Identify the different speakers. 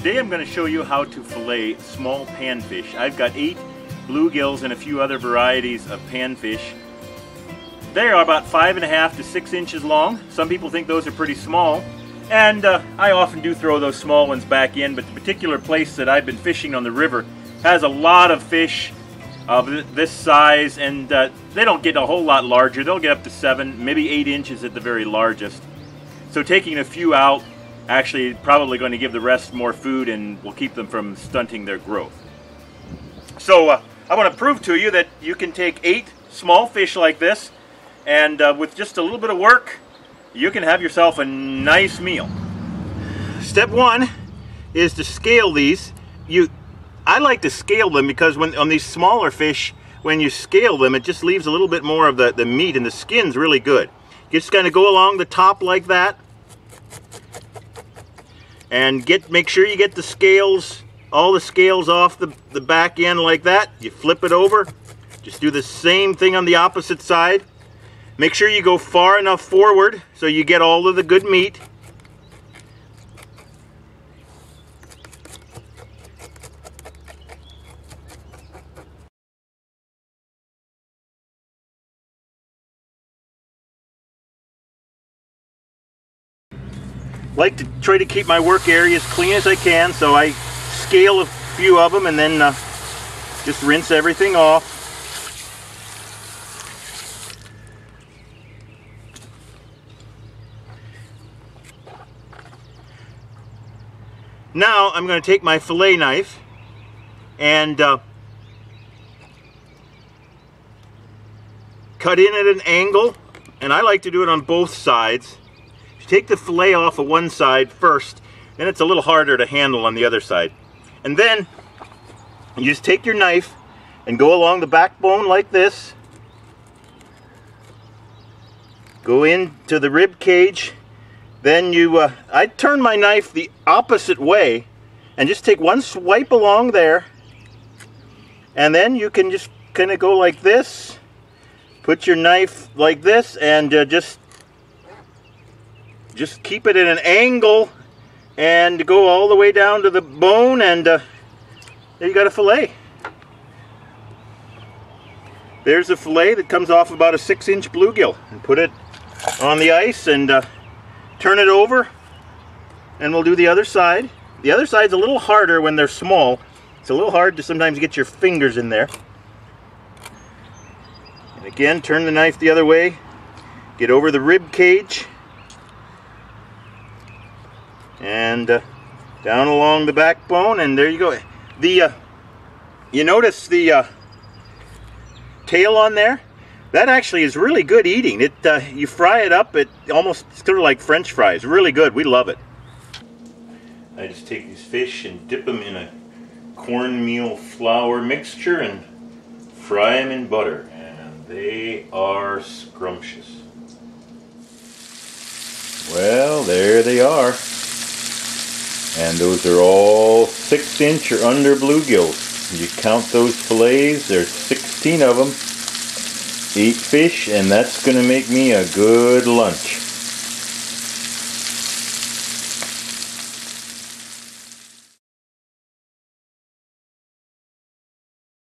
Speaker 1: Today I'm going to show you how to fillet small panfish. I've got eight bluegills and a few other varieties of panfish. They are about five and a half to six inches long. Some people think those are pretty small. And uh, I often do throw those small ones back in, but the particular place that I've been fishing on the river has a lot of fish of this size, and uh, they don't get a whole lot larger. They'll get up to seven, maybe eight inches at the very largest. So taking a few out actually probably going to give the rest more food and will keep them from stunting their growth. So uh, I want to prove to you that you can take eight small fish like this and uh, with just a little bit of work you can have yourself a nice meal. Step one is to scale these. You, I like to scale them because when on these smaller fish, when you scale them, it just leaves a little bit more of the, the meat and the skin's really good. You just kind of go along the top like that and get make sure you get the scales all the scales off the, the back end like that. You flip it over. Just do the same thing on the opposite side. Make sure you go far enough forward so you get all of the good meat like to try to keep my work area as clean as I can, so I scale a few of them and then uh, just rinse everything off. Now I'm going to take my fillet knife and uh, cut in at an angle and I like to do it on both sides take the fillet off of one side first, then it's a little harder to handle on the other side. And then you just take your knife and go along the backbone like this. Go into the rib cage. Then you, uh, I turn my knife the opposite way and just take one swipe along there. And then you can just kind of go like this. Put your knife like this and uh, just just keep it at an angle and go all the way down to the bone and uh, there you got a fillet. There's a fillet that comes off about a six inch bluegill and put it on the ice and uh, turn it over and we'll do the other side. The other side's a little harder when they're small. It's a little hard to sometimes get your fingers in there. And again, turn the knife the other way. Get over the rib cage and uh, down along the backbone and there you go. The uh, you notice the uh, tail on there? That actually is really good eating. It uh, you fry it up it almost sort of like french fries. Really good. We love it. I just take these fish and dip them in a cornmeal flour mixture and fry them in butter and they are scrumptious. Well there they are and those are all six inch or under bluegills. You count those fillets, there's 16 of them. Eight fish, and that's going to make me a good lunch.